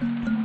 Bye.